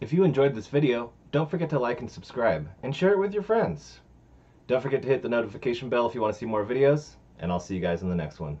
If you enjoyed this video, don't forget to like and subscribe, and share it with your friends. Don't forget to hit the notification bell if you want to see more videos, and I'll see you guys in the next one.